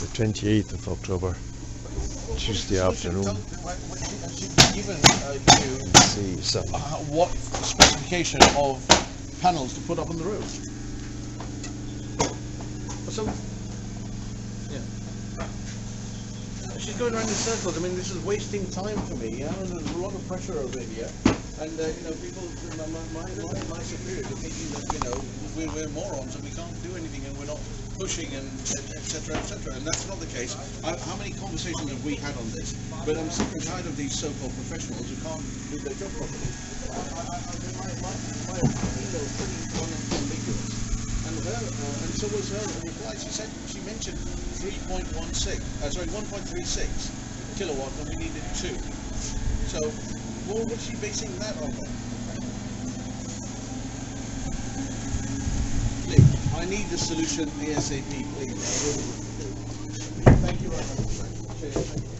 the 28th of October, Tuesday afternoon. Given uh, See some. uh, what specification of panels to put up on the roof? So, yeah. She's going around in circles. I mean, this is wasting time for me. Yeah, and there's a lot of pressure over here. And uh, you know, people, my, my, my, my superiors are thinking that you know we're, we're morons and we can't do anything and we're not pushing and etc. etc. And that's not the case. I, how many conversations have we had on this? But I'm sick and tired of these so-called professionals who can't do their job properly. My, my, my pretty unambiguous. And her, uh, and so was her reply. She said she mentioned 3.16, uh, sorry, 1.36 kilowatt, and we needed two. So, what was she basing that on? then? Please, I need the solution ASAP, please. Thank you very much. Cheers.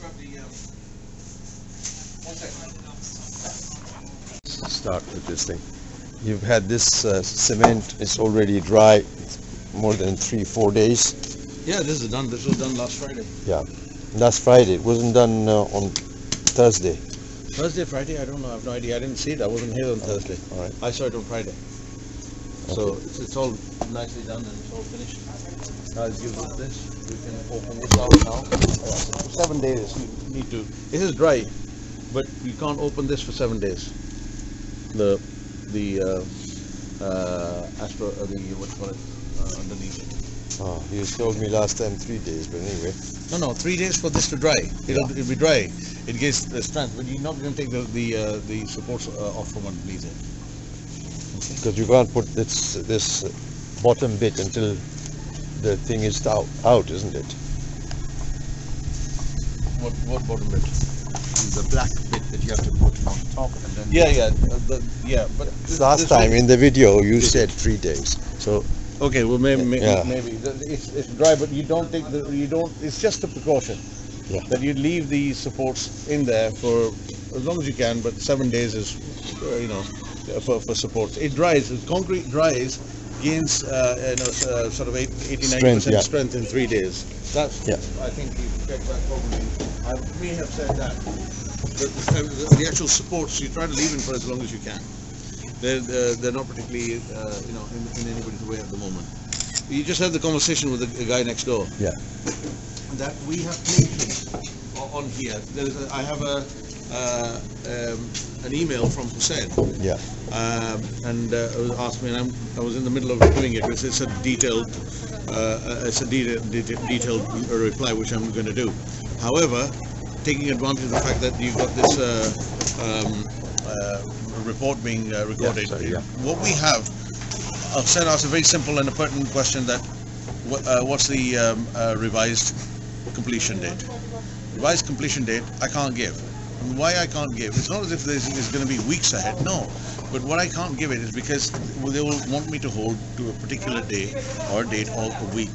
Grab the, one second. Start with this thing. You've had this uh, cement. It's already dry. More than three, four days. Yeah, this is done. This was done last Friday. Yeah. Last Friday. It wasn't done uh, on Thursday. Thursday, Friday, I don't know. I have no idea. I didn't see it. I wasn't here on Thursday. All right. I saw it on Friday. So it's, it's all nicely done and it's all finished. Now it gives us this. We can open this out now. For seven days you need to. This is dry, but you can't open this for seven days. The the uh, uh, Acrow uh, the what you call it uh, underneath it. Oh, you told me last time three days, but anyway. No, no, three days for this to dry. It'll, it'll be dry. It gives the strength, but you're not going to take the the uh, the supports uh, off from underneath it. Because you can't put this this bottom bit until the thing is out, out isn't it? What what bottom bit? The black bit that you have to put on top and then. Yeah, yeah, uh, the, yeah. But this- Last this time in the video you said three days. So Okay, well maybe maybe, Yeah. maybe. It's, it's dry, but you don't take the you don't. It's just a precaution. Yeah. That you leave the supports in there for as long as you can, but seven days is, uh, you know, for for supports. It dries. Concrete dries, gains uh, you know uh, sort of eight, 89 Strength, percent yeah. strength in three days. That's Yeah. I think you checked that probably. I may have said that. The, the, the actual supports you try to leave in for as long as you can. They're uh, they're not particularly uh, you know in, in anybody's way at the moment. You just had the conversation with the, the guy next door. Yeah. That we have paintings on here. There is a, I have a uh, um, an email from Hussein. Yeah. Um, and uh, it was asked me, and I'm, I was in the middle of doing it. It's, it's a detailed, uh, it's a detailed, detailed reply which I'm going to do. However, taking advantage of the fact that you've got this uh, um, uh, report being uh, recorded, sorry, yeah. what we have, Hussein asked a very simple and a pertinent question that, wh- uh, what's the um, uh, revised completion date? Revised completion date, I can't give. And why I can't give, it's not as if there's, it's going to be weeks ahead, no. But what I can't give it is because they will want me to hold to a particular day or date or a week.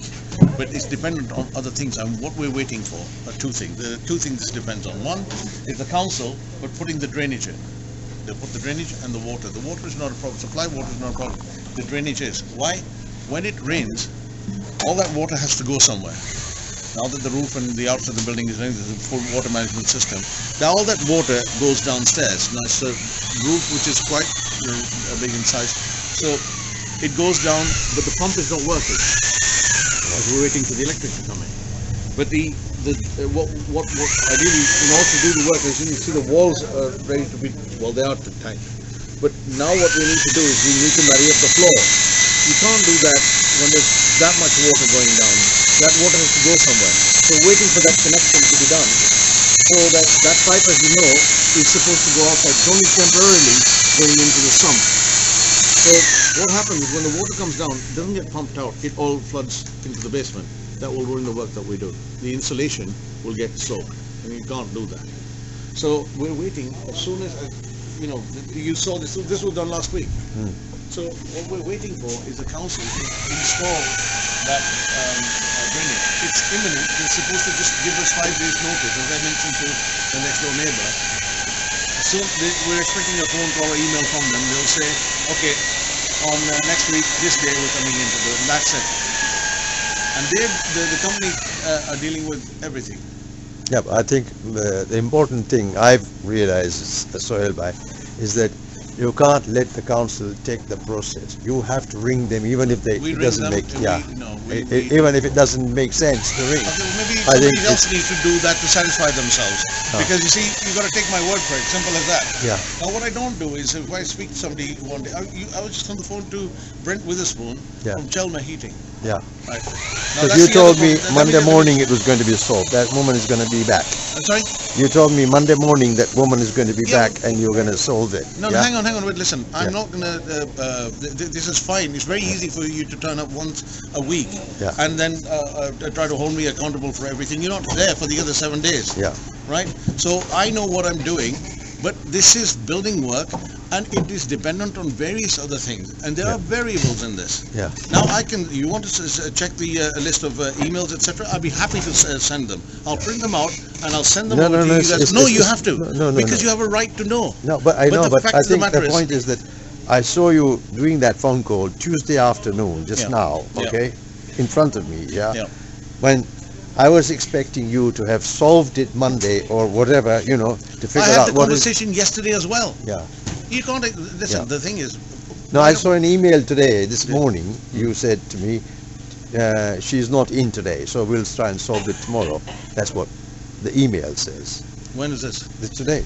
But it's dependent on other things, and what we're waiting for are two things. There are two things this depends on. One is the council, but putting the drainage in. They put the drainage and the water. The water is not a problem. Supply water is not a problem. The drainage is. Why? When it rains, all that water has to go somewhere. Now that the roof and the outside of the building is running, there's a full water management system. Now all that water goes downstairs. Now it's a roof which is quite you know, big in size. So it goes down, but the pump is not working. As we're waiting for the electric to come in. But the, the uh, what, what, what ideally, in order to do the work, as you see the walls are ready to be, well they are tight. But now what we need to do is we need to marry up the floor. You can't do that when there's that much water going down. That water has to go somewhere. So waiting for that connection to be done. So that, that pipe, as you know, is supposed to go outside. It's only temporarily going into the sump. So what happens is when the water comes down, it doesn't get pumped out, it all floods into the basement. That will ruin the work that we do. The insulation will get soaked, and you can't do that. So we're waiting as soon as, you know, you saw this, this was done last week. Hmm. So what we're waiting for is the council to install that um, uh, drainage. It's imminent. They're supposed to just give us five days notice, as I mentioned to the next door neighbour. So they, we're expecting a phone call or email from them. They'll say, okay, on uh, next week, this day we're coming in to do it, and that's it. And they, the, the company uh, are dealing with everything. Yeah, I think the, the important thing I've realized uh, Sohail Bhai, is that you can't let the council take the process. You have to ring them even if they, We it doesn't make, yeah. we, no, we, E- we, Even if it doesn't make sense to ring. Okay, maybe I think somebody else needs to do that to satisfy themselves. Ah. Because you see, you got to take my word for it. Simple as that. Yeah. Now, what I don't do is, if I speak to somebody one day, I, you, I was just on the phone to Brent Witherspoon Yeah. from Chelmer Heating. Yeah. Right. Because you told me. Monday morning it was going to be solved. That woman is going to be back. I'm sorry. You told me Monday morning that woman is going to be Yeah. back and you're going to solve it. No, yeah? hang on, hang on, wait, listen. I'm Yeah. not gonna. Uh, uh, th- th- this is fine. It's very easy for you to turn up once a week Yeah. and then uh, uh, try to hold me accountable for everything. You're not there for the other seven days. Yeah. right? So I know what I'm doing, but this is building work and it is dependent on various other things. And there Yeah. are variables in this. Yeah. Now I can, you want to check the uh, list of uh, emails, etc. I'll be happy to uh, send them. I'll print them out and I'll send them No, over no, to no, you it's- guys. it's- No, it's- you have to. no, no, no, because no. you have a right to know. No, but I But know, the but fact I of the think the matter is- point is that I saw you doing that phone call Tuesday afternoon, just Yeah. now, Yeah. okay, in front of me, yeah? Yeah. When I was expecting you to have solved it Monday or whatever, you know, to I figure had out the what is. conversation yesterday as well. Yeah. You can't, listen, Yeah. the thing is, No, I saw an email today, this morning. Mm. You said to me, uh, she's not in today, so we'll try and solve it tomorrow. That's what the email says. when is this? It's today.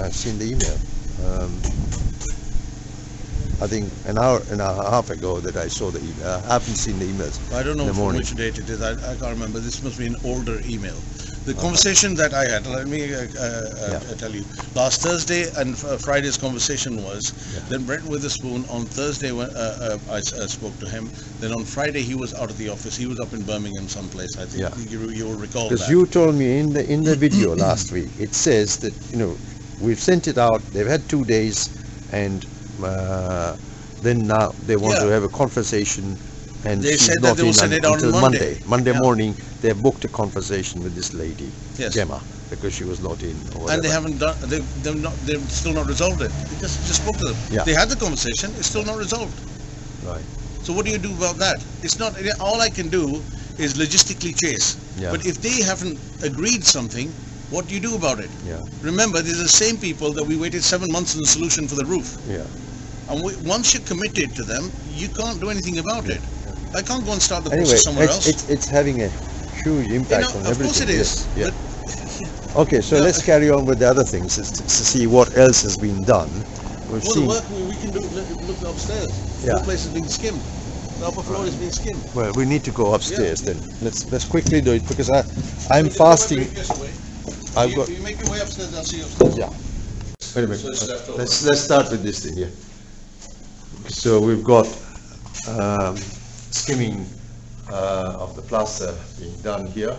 I've seen the email. Um, I think an hour and a half ago that I saw the email. I haven't seen the emails. I don't know from which date it is. I, I can't remember. This must be an older email. The conversation that I had, let me uh, uh, uh, Yeah. tell you. Last Thursday and fr- Friday's conversation was, Yeah. then Brent Witherspoon, on Thursday when uh, uh, I uh, spoke to him, then on Friday he was out of the office. He was up in Birmingham someplace, I think. Yeah. You, you will recall Because you told me in the in the video last week, it says that you know we've sent it out. They've had two days, and uh, then now they want to have a conversation. And They she's said that not they will in send un- it out until Monday. Monday Yeah. morning, they booked a conversation with this lady, Yes. Gemma, because she was not in. Or And they haven't done, they've, they've not, they've still not resolved it. We Just, just spoke to them. Yeah. They had the conversation, it's still not resolved. Right. So what do you do about that? It's not, all I can do is logistically chase. Yeah. But if they haven't agreed something, what do you do about it? Yeah. Remember, these are the same people that we waited seven months on the solution for the roof. Yeah. And we, once you're committed to them, you can't do anything about it. I can't go and start the Anyway, process somewhere it's, else. it's it's having a huge You impact know, on of everything. course it is. Yes, yeah. Okay, so let's carry on with the other things to, to see what else has been done. We've well, the seen, work we, can do, look, look upstairs. Yeah. The place has been skimmed. The upper floor has been skimmed. well, we need to go upstairs then. Let's let's quickly do it because I I'm You fasting. I've you, got. you make your way upstairs, I'll see you upstairs. Yeah. Wait a minute. So it's left over. Let's let's start with this thing here. So we've got um, skimming uh, of the plaster being done here.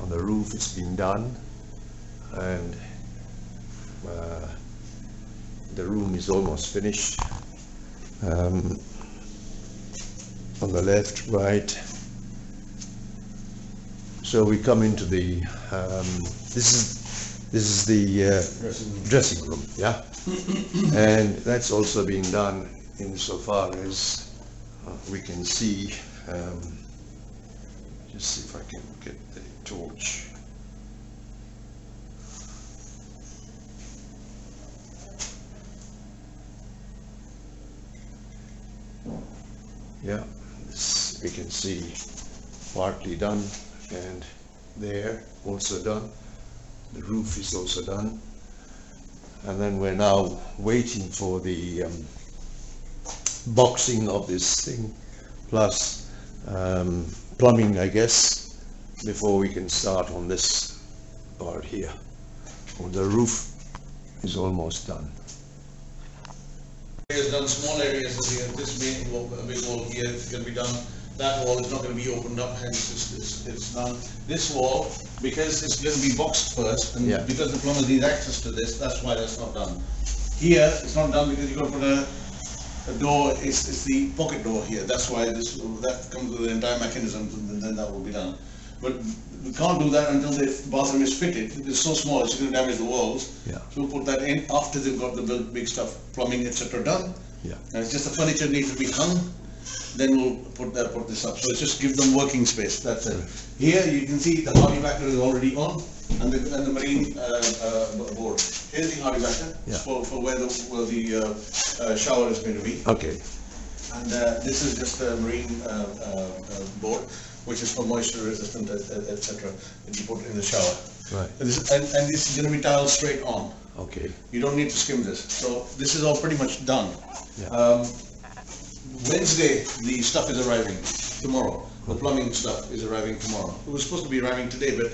On the roof, it's been done, and uh, the room is almost finished. Um, on the left, right. So we come into the. Um, this is this is the uh, dressing room, yeah? And that's also being done insofar as we can see, um, just see if I can get the torch. Yeah, this we can see partly done and there also done. The roof is also done. And then we're now waiting for the um, boxing of this thing, plus um, plumbing, I guess, before we can start on this part here. Well, the roof is almost done. Has done small areas the, this main wall, a big wall here is gonna be done. That wall is not gonna be opened up, hence it's, it's, it's done. This wall, because it's gonna be boxed first, and Yeah. because the plumber needs access to this, that's why that's not done. Here, it's not done because you're gonna put a, door is, is the pocket door here, that's why this, that comes with the entire mechanism, and then that will be done. But we can't do that until the bathroom is fitted, it's so small, it's gonna damage the walls. Yeah. So we'll put that in after they've got the big- big stuff, plumbing, etc. done. Yeah. And it's just the furniture needs to be hung, then we'll put that, put this up, so it's just give them working space, that's it. Here, you can see the HardieBacker is already on, and the, and the marine, uh, uh, board. Here's the Hardie Yeah. for, for where the, where the, uh, uh, shower is going to be. Okay, And, uh, this is just a marine, uh, uh, uh, board, which is for moisture resistant, etc. et et that you put in the shower. right, And this, and, and this is gonna be tiled straight on. okay, You don't need to skim this. So this is all pretty much done. Yeah. Um, Wednesday, the stuff is arriving, tomorrow. The plumbing stuff is arriving tomorrow. It was supposed to be arriving today, but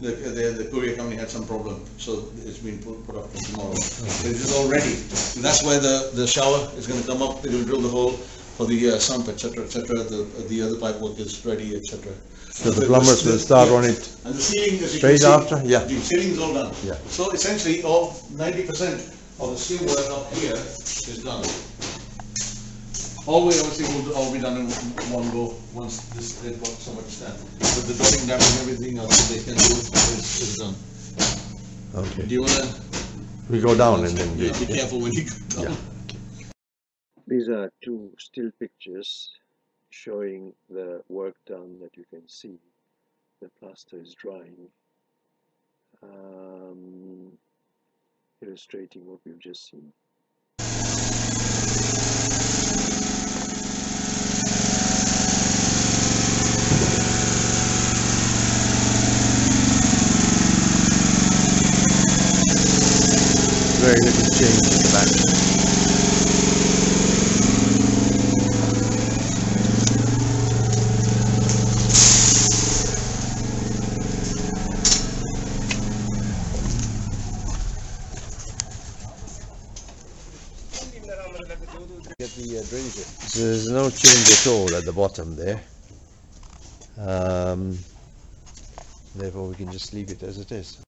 the, the, the courier company had some problem, so it's been put, put up for tomorrow. It is all ready. And that's why the, the shower is gonna come up, they will drill the hole for the uh, sump, et cetera, et cetera. The, the other pipe work is ready, et cetera. So the plumbers will start on it And the ceiling, as straight can see. after? Yeah. The ceiling is all done. Yeah. So essentially, all ninety percent of the steel work up here is done. All we obviously will all be done in one go, once this, they've got so much done. But the dotting down and everything else they can do is, is done. Okay. Do you wanna? We go down and then, Yeah, be careful when you go Yeah. These are two still pictures showing the work done that you can see. The plaster is drying, um, illustrating what we've just seen. Very change in the back. Get the uh, drainage. So There's no change at all at the bottom there. Um, therefore we can just leave it as it is.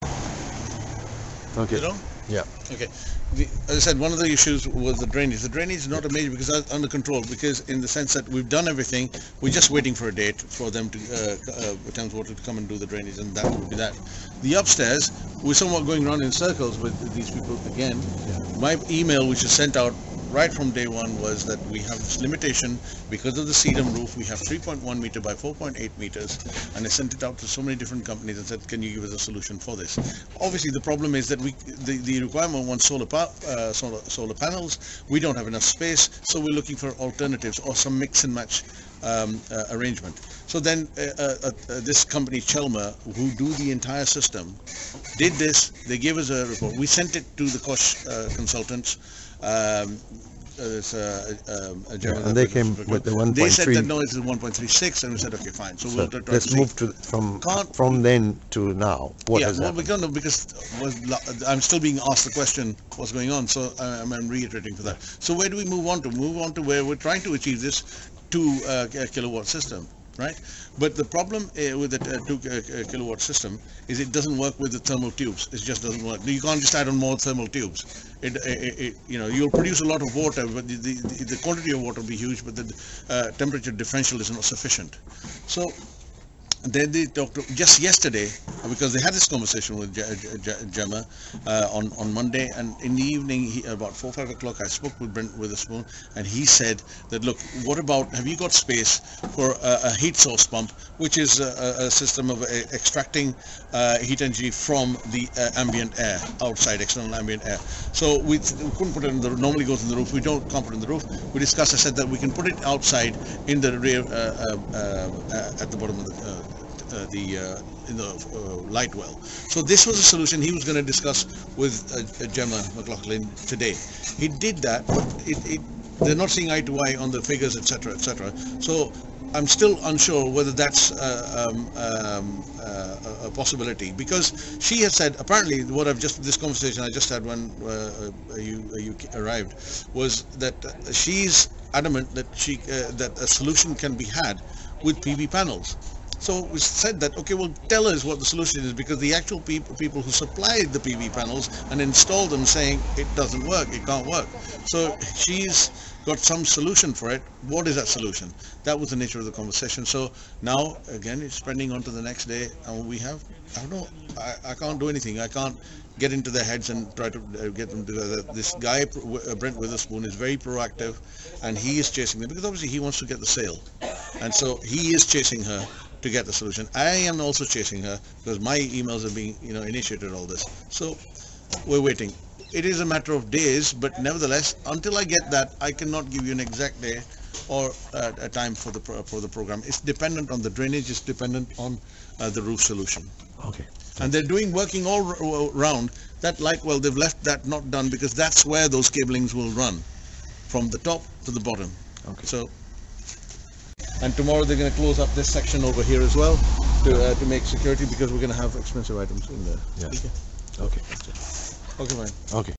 Okay, You know? Yeah, Okay, the, as I said, one of the issues was the drainage. The drainage is not a major because that's under control, because in the sense that we've done everything, we're just waiting for a date for them to, uh, uh, Thames Water to come and do the drainage, and that would be that. The upstairs, we're somewhat going around in circles with these people again. My email, which is sent out right from day one, was that we have this limitation because of the sedum roof. We have 3.1 meter by 4.8 meters, and I sent it out to so many different companies and said, "Can you give us a solution for this?" Obviously, the problem is that we the, the requirement wants solar, uh, solar solar panels. We don't have enough space, so we're looking for alternatives or some mix and match um, uh, arrangement. So then, uh, uh, uh, this company Chelmer, who do the entire system, did this. They gave us a report. We sent it to the Koch uh, consultants. Um, it's a, a, a German and they came with the They said 1.3. that no, it's 1.36, and we said okay, fine. So, So we'll let's move to, from, Can't- from then to now. What yeah, has well, happened? know because was I'm still being asked the question what's going on, so I'm, I'm reiterating for that. So where do we move on to? Move on to where we're trying to achieve this two uh, kilowatt system, right? But the problem uh, with the uh, two uh, kilowatt system is it doesn't work with the thermal tubes. It just doesn't work. You can't just add on more thermal tubes. It, it, it you know, you'll produce a lot of water, but the, the, the quantity of water will be huge, but the uh, temperature differential is not sufficient. So then they talked to, just yesterday because they had this conversation with Gemma uh, on on Monday, and in the evening, he, about four five o'clock, I spoke with Brent Witherspoon, and he said that look, what about have you got space for a, a heat source pump, which is a, a- a system of uh, extracting uh, heat energy from the uh, ambient air outside, external ambient air. So we, we couldn't put it in the normally goes in the roof. We don't can't put it in the roof. We discussed. I said that we can put it outside in the rear uh, uh, at the bottom of the. Uh, uh, the uh, in the uh, light well. So this was a solution he was going to discuss with uh, Gemma McLaughlin today. He did that, but it, it, they're not seeing eye to eye on the figures, etc., etc. So I'm still unsure whether that's uh, um, um, uh, a possibility because she has said apparently what I've just this conversation I just had when uh, uh, you you arrived was that uh, she's adamant that she uh, that a solution can be had with PV panels So we said that, okay, well, tell us what the solution is because the actual peop- people who supplied the PV panels and installed them saying it doesn't work, it can't work. So she's got some solution for it. What is that solution? That was the nature of the conversation. So now, again, it's spreading on to the next day and we have, I don't know, I, I can't do anything. I can't get into their heads and try to uh, get them together. This guy, uh, Brent Witherspoon, is very proactive and he is chasing them because obviously he wants to get the sale. And so he is chasing her to get the solution. I am also chasing her because my emails are being, you know, initiated all this. So we're waiting. It is a matter of days, but nevertheless, until I get that, I cannot give you an exact day or uh, a time for the pro- for the program. It's dependent on the drainage. It's dependent on uh, the roof solution. Okay. And they're doing working all r- around that. light well, they've left that not done because that's where those cablings will run, from the top to the bottom. Okay. So, and tomorrow they're going to close up this section over here as well to uh, to make security because we're going to have expensive items in there. Yeah. Okay. Okay. Okay, fine. Okay.